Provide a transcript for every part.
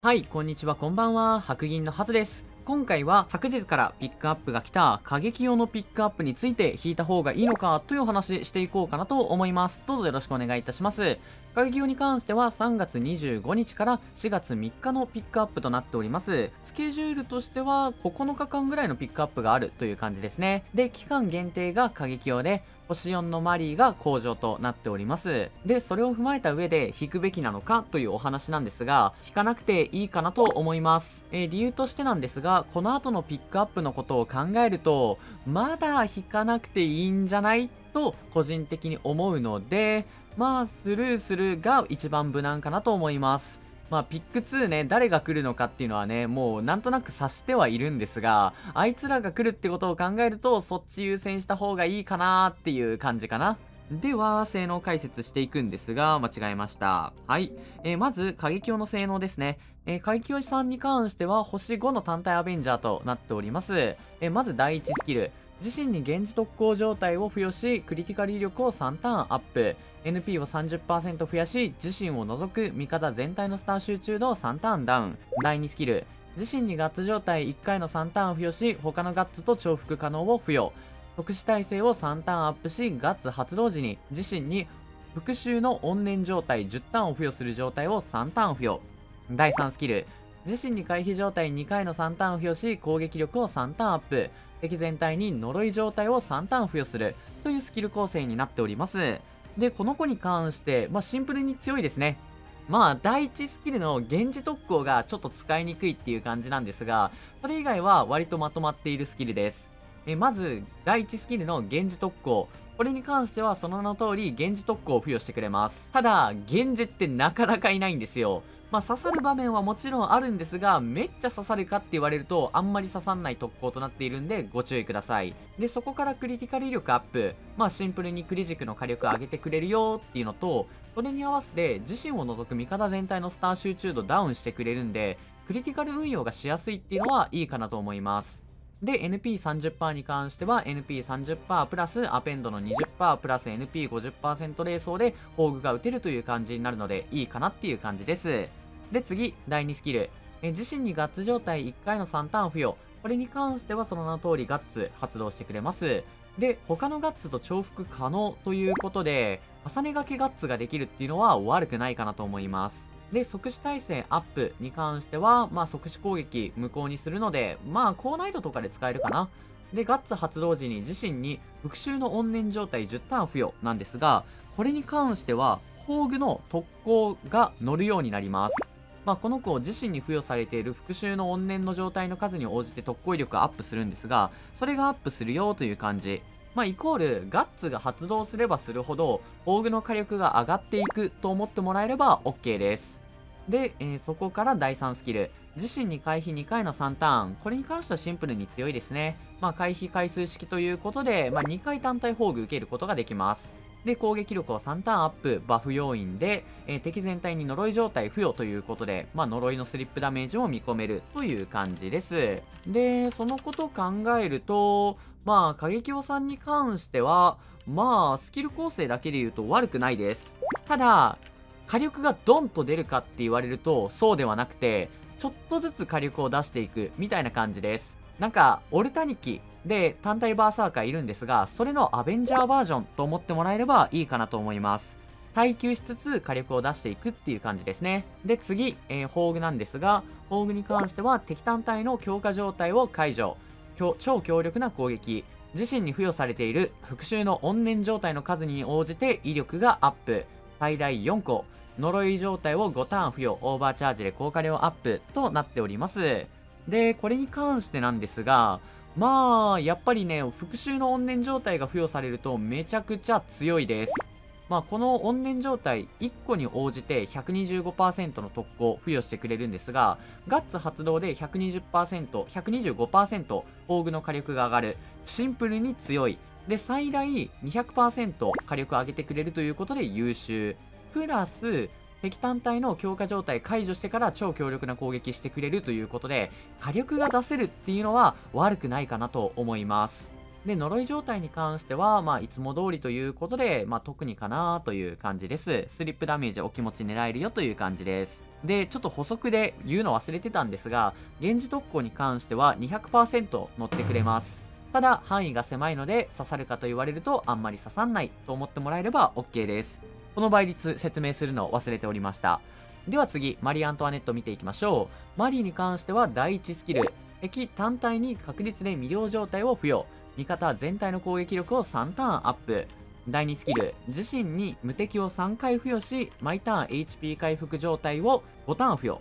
はい、こんにちは、こんばんは。白銀のハトです。今回は昨日からピックアップが来た過激用のピックアップについて引いた方がいいのかというお話していこうかなと思います。どうぞよろしくお願いいたします。過激用に関しては3月25日から4月3日のピックアップとなっております。スケジュールとしては9日間ぐらいのピックアップがあるという感じですね。で、期間限定が過激用で、星4のマリーが工場となっております。で、それを踏まえた上で引くべきなのかというお話なんですが、引かなくていいかなと思います。えー、理由としてなんですが、この後のピックアップのことを考えると、まだ引かなくていいんじゃないと個人的に思うので、まあ、スルーするが一番無難かなと思います。まあ、ピック2ね、誰が来るのかっていうのはね、もうなんとなく察してはいるんですが、あいつらが来るってことを考えると、そっち優先した方がいいかなーっていう感じかな。では、性能解説していくんですが、間違えました。はい。えー、まず、過激用の性能ですね。えー、過激用さんに関しては、星5の単体アベンジャーとなっております。えー、まず第1スキル。自身に現時特攻状態を付与し、クリティカル威力を3ターンアップ。NP を30%増やし、自身を除く味方全体のスター集中度を3ターンダウン。第2スキル。自身にガッツ状態1回の3ターンを付与し、他のガッツと重複可能を付与。特殊耐性を3ターンアップし、ガッツ発動時に自身に復讐の怨念状態10ターンを付与する状態を3ターン付与。第3スキル。自身に回避状態2回の3ターンを付与し、攻撃力を3ターンアップ。敵全体に呪い状態を3ターン付与するというスキル構成になっております。で、この子に関して、まあ、シンプルに強いですね。まあ、第1スキルの源氏特攻がちょっと使いにくいっていう感じなんですが、それ以外は割とまとまっているスキルです。えまず、第1スキルの源氏特攻。これに関してはその名の通り源氏特攻を付与してくれます。ただ、源氏ってなかなかいないんですよ。まあ、刺さる場面はもちろんあるんですが、めっちゃ刺さるかって言われると、あんまり刺さんない特攻となっているんで、ご注意ください。で、そこからクリティカル威力アップ。まあ、シンプルにクリ軸の火力上げてくれるよっていうのと、それに合わせて、自身を除く味方全体のスター集中度ダウンしてくれるんで、クリティカル運用がしやすいっていうのはいいかなと思います。で、NP30% に関しては NP30% プラスアペンドの20%プラス NP50% レーソーで宝具が打てるという感じになるのでいいかなっていう感じです。で、次、第2スキル。え自身にガッツ状態1回の3ターン付与。これに関してはその名の通りガッツ発動してくれます。で、他のガッツと重複可能ということで、重ねがけガッツができるっていうのは悪くないかなと思います。で、即死耐性アップに関しては、まあ即死攻撃無効にするので、まあ高難易度とかで使えるかな。で、ガッツ発動時に自身に復讐の怨念状態10ターン付与なんですが、これに関しては、宝具の特攻が乗るようになります。まあ、この子自身に付与されている復讐の怨念の状態の数に応じて特攻威力がアップするんですが、それがアップするよという感じ。まあ、イコール、ガッツが発動すればするほど、宝具の火力が上がっていくと思ってもらえれば OK です。で、えー、そこから第3スキル。自身に回避2回の3ターン。これに関してはシンプルに強いですね。まあ、回避回数式ということで、まあ、2回単体宝具受けることができます。で、攻撃力を3ターンアップ、バフ要因で、えー、敵全体に呪い状態付与ということで、まあ、呪いのスリップダメージも見込めるという感じです。で、そのこと考えると、まあ、過激王さんに関しては、まあ、スキル構成だけで言うと悪くないです。ただ、火力がドンと出るかって言われると、そうではなくて、ちょっとずつ火力を出していくみたいな感じです。なんか、オルタニキで単体バーサーカーいるんですが、それのアベンジャーバージョンと思ってもらえればいいかなと思います。耐久しつつ火力を出していくっていう感じですね。で、次、えー、宝具なんですが、宝具に関しては敵単体の強化状態を解除。超強力な攻撃。自身に付与されている復讐の怨念状態の数に応じて威力がアップ。最大4個。呪い状態を5ターン付与、オーバーチャージで効果量アップとなっております。で、これに関してなんですが、まあ、やっぱりね、復讐の怨念状態が付与されるとめちゃくちゃ強いです。まあ、この怨念状態1個に応じて125%の特攻を付与してくれるんですが、ガッツ発動で120%、125%宝具の火力が上がる。シンプルに強い。で、最大200%火力上げてくれるということで優秀。プラス、敵単体の強化状態解除してから超強力な攻撃してくれるということで、火力が出せるっていうのは悪くないかなと思います。で、呪い状態に関しては、まあ、いつも通りということで、まあ、特にかなという感じです。スリップダメージお気持ち狙えるよという感じです。で、ちょっと補足で言うの忘れてたんですが、源氏特攻に関しては200%乗ってくれます。ただ、範囲が狭いので刺さるかと言われるとあんまり刺さんないと思ってもらえれば OK です。この倍率説明するのを忘れておりました。では次、マリー・アントワネット見ていきましょう。マリーに関しては第1スキル、敵単体に確率で魅了状態を付与。味方全体の攻撃力を3ターンアップ。第2スキル、自身に無敵を3回付与し、毎ターン HP 回復状態を5ターン付与。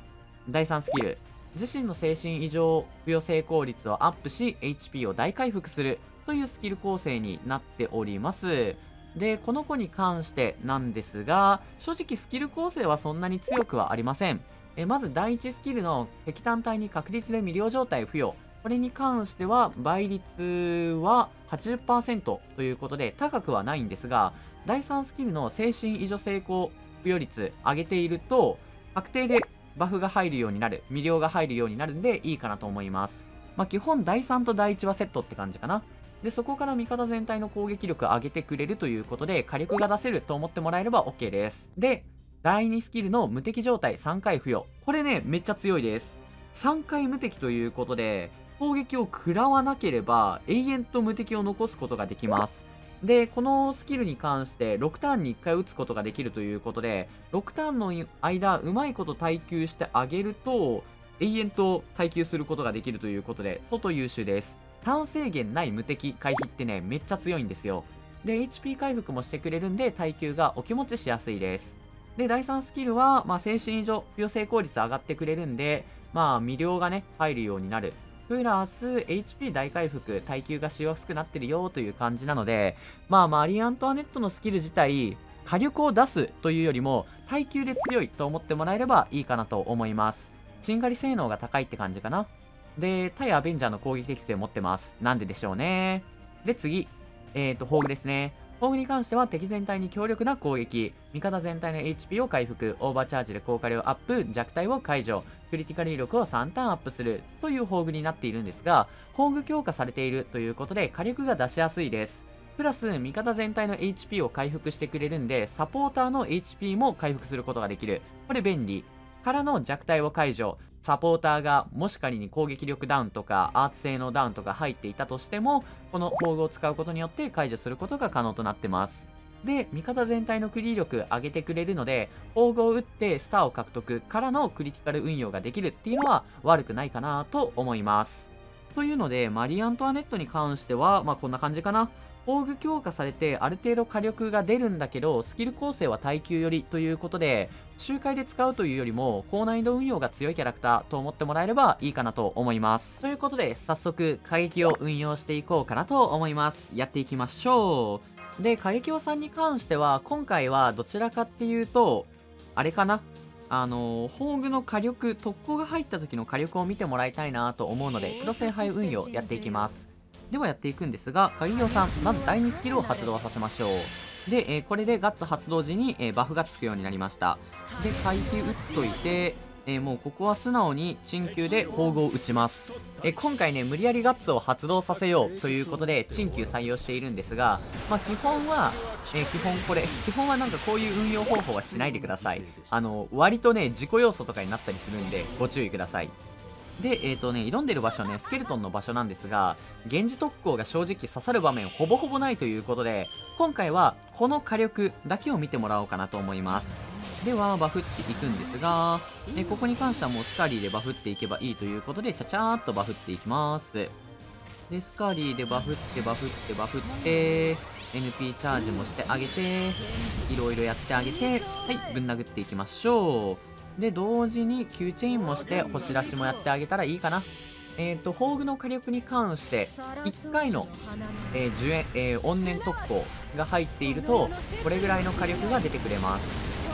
第3スキル、自身の精神異常付与成功率をアップし、HP を大回復するというスキル構成になっております。で、この子に関してなんですが、正直スキル構成はそんなに強くはありません。えまず第1スキルの敵単体に確率で魅了状態付与。これに関しては倍率は80%ということで高くはないんですが、第3スキルの精神異常成功付与率上げていると、確定でバフが入るようになる、魅了が入るようになるんでいいかなと思います。まあ、基本第3と第1はセットって感じかな。で、そこから味方全体の攻撃力上げてくれるということで、火力が出せると思ってもらえれば OK です。で、第2スキルの無敵状態3回付与。これね、めっちゃ強いです。3回無敵ということで、攻撃を食らわなければ永遠と無敵を残すことができます。で、このスキルに関して6ターンに1回打つことができるということで、6ターンの間、うまいこと耐久してあげると、永遠と耐久することができるということで、相当優秀です。ターン制限ない無敵回避ってね、めっちゃ強いんですよ。で、HP 回復もしてくれるんで、耐久がお気持ちしやすいです。で、第3スキルは、まあ、精神異常、付与成功率上がってくれるんで、まあ、魅了がね、入るようになる。プラス HP 大回復、耐久がしやすくなってるよという感じなので、まあ、マリー・アントワネットのスキル自体、火力を出すというよりも、耐久で強いと思ってもらえればいいかなと思います。チンガリ性能が高いって感じかな。で、対アベンジャーの攻撃適性を持ってます。なんででしょうね。で、次。えっ、ー、と、宝具ですね。宝具に関しては敵全体に強力な攻撃、味方全体の HP を回復、オーバーチャージで効果量アップ、弱体を解除、クリティカル威力を3ターンアップするという宝具になっているんですが、宝具強化されているということで火力が出しやすいです。プラス、味方全体の HP を回復してくれるんで、サポーターの HP も回復することができる。これ便利。からの弱体を解除。サポーターがもし仮に攻撃力ダウンとかアーツ性のダウンとか入っていたとしても、この宝具を使うことによって解除することが可能となってます。で、味方全体のクリ力上げてくれるので、宝具を打ってスターを獲得からのクリティカル運用ができるっていうのは悪くないかなと思います。というので、マリー・アントワネットに関しては、まあこんな感じかな。宝具強化されてある程度火力が出るんだけど、スキル構成は耐久寄りということで、周回で使うというよりも、高難易度運用が強いキャラクターと思ってもらえればいいかなと思います。ということで、早速、過激を運用していこうかなと思います。やっていきましょう。で、過激をさんに関しては、今回はどちらかっていうと、あれかな？あの宝具の火力、特攻が入った時の火力を見てもらいたいなと思うので、黒聖杯運用やっていきます。ではやっていくんですが、鍵尾さん、まず第2スキルを発動させましょう。で、えー、これでガッツ発動時に、えー、バフがつくようになりました。で、回避打っといて、えー、もうここは素直に鎮急で宝具を打ちます、え今回ね無理やりガッツを発動させようということで鎮急採用しているんですが、まあ、基本は、え基本これ基本はなんかこういう運用方法はしないでくださいあの割とね自己要素とかになったりするんでご注意くださいで、えっ、ー、とね、挑んでる場所ね、スケルトンの場所なんですが、源氏特攻が正直刺さる場面ほぼほぼないということで、今回はこの火力だけを見てもらおうかなと思います。では、バフっていくんですが、えここに関してはもうスカリーでバフっていけばいいということで、ちゃちゃーっとバフっていきます。で、スカリーでバフってバフってバフって、NP チャージもしてあげて、いろいろやってあげて、はい、ぶん殴っていきましょう。で、同時に Q チェインもして星出しもやってあげたらいいかな。えっ、ー、と、宝具の火力に関して、1回の、えー、10円、えー、怨念特攻が入っていると、これぐらいの火力が出てくれます。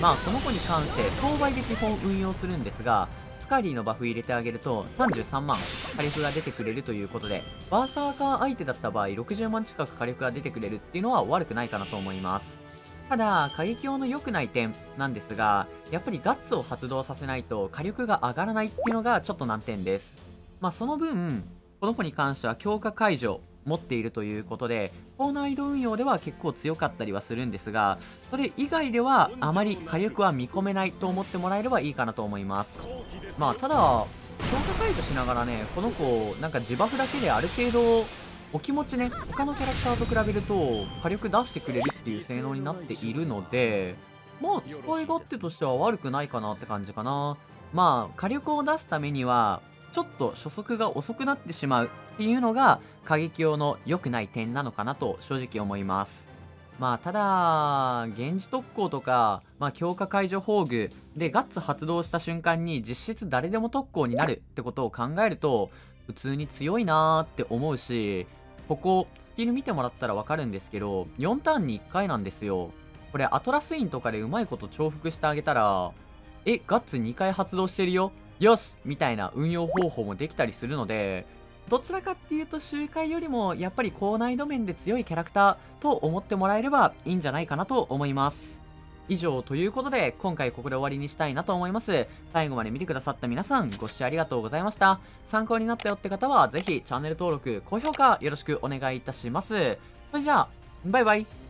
まあ、この子に関して、当倍で基本運用するんですが、スカリーのバフ入れてあげると33万火力が出てくれるということで、バーサーカー相手だった場合60万近く火力が出てくれるっていうのは悪くないかなと思います。ただ、過激用の良くない点なんですが、やっぱりガッツを発動させないと火力が上がらないっていうのがちょっと難点です。まあその分、この子に関しては強化解除持っているということで高難易度運用では結構強かったりはするんですがそれ以外ではあまり火力は見込めないと思ってもらえればいいかなと思いますまあただ強化解除しながらねこの子なんか自バフだけである程度お気持ちね他のキャラクターと比べると火力出してくれるっていう性能になっているのでまあ使い勝手としては悪くないかなって感じかな。まあ火力を出すためにはちょっと初速が遅くなってしまうっていうのが過激用の良くない点なのかなと正直思います。まあただ現時特攻とか、まあ、強化解除宝具でガッツ発動した瞬間に実質誰でも特攻になるってことを考えると普通に強いなーって思うしここスキル見てもらったらわかるんですけど4ターンに1回なんですよ。これアトラスインとかでうまいこと重複してあげたらえガッツ2回発動してるよ？よし！みたいな運用方法もできたりするのでどちらかっていうと周回よりもやっぱり高難易度面で強いキャラクターと思ってもらえればいいんじゃないかなと思います。以上ということで今回ここで終わりにしたいなと思います。最後まで見てくださった皆さんご視聴ありがとうございました。参考になったよって方はぜひチャンネル登録高評価よろしくお願いいたします。それじゃあバイバイ。